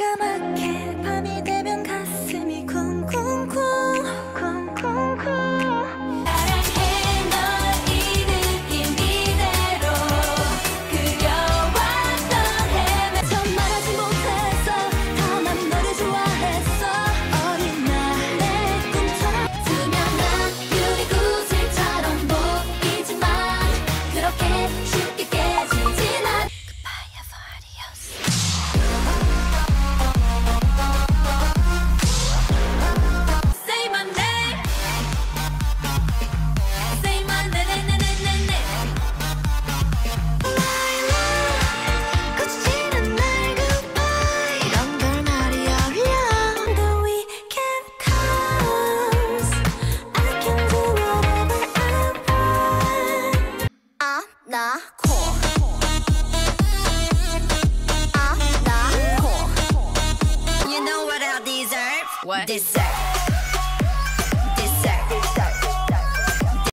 까맣게 拿火。I 拿火。You know what I deserve? What? Deserve.